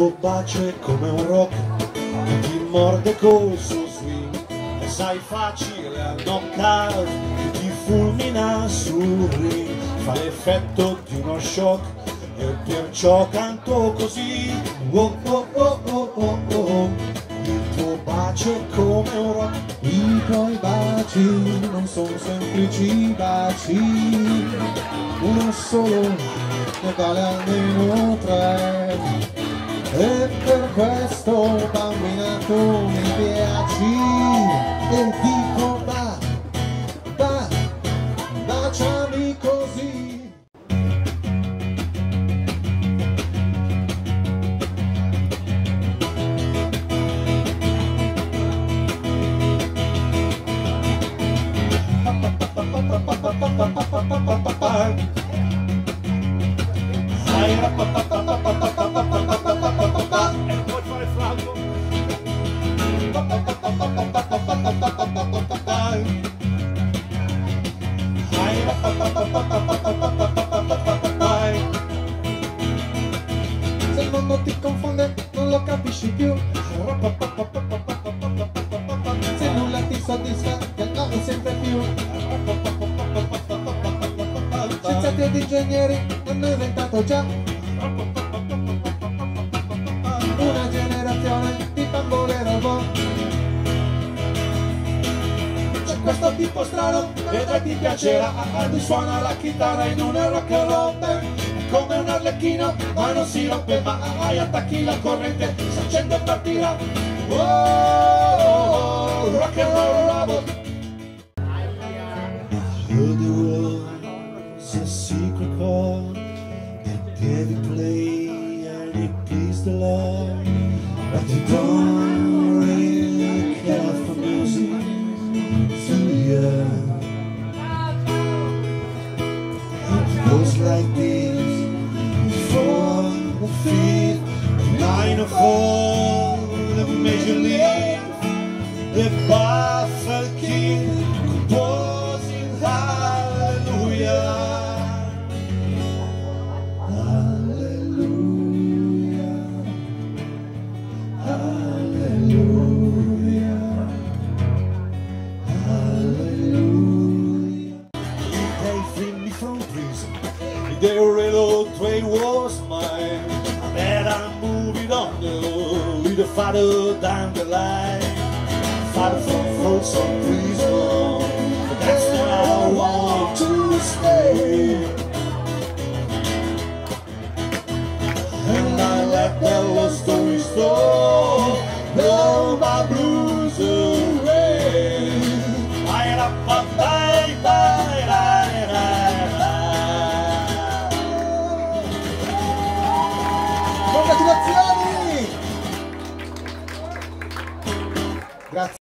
tuo bacio è come un rock che ti morde col suo swing. E sai facile al knockout che ti fulmina sul ring. Fa l'effetto di uno shock e perciò canto così. Oh oh oh oh oh oh il tuo bacio è come un rock I tuoi baci non sono semplici baci, uno solo ne vale almeno tre. E per questo bambina tu mi piaci e dico va, va, baciami così. e Se il mondo ti confonde non lo capisci più. Se nulla ti soddisfa ti ami sempre più. Scienziati ed ingegneri hanno inventato già questo tipo strano, vedrai ti piacerà. Lui suona la chitarra in un rock and roll come un arlecchino, ma non si rompe mai Attacchi la corrente, si accende e partirà Oh, rock and roll robot Heard the world's a secret chord That David play and it the Lord But you don't goes like this Four, fifth, nine, four. They reload train was mine. I moved it on the with the father down the line. Father from Folsom prison. But that's where I want to stay. And I let the love story store. Blow my blues away. I had a Congratulazioni! Grazie.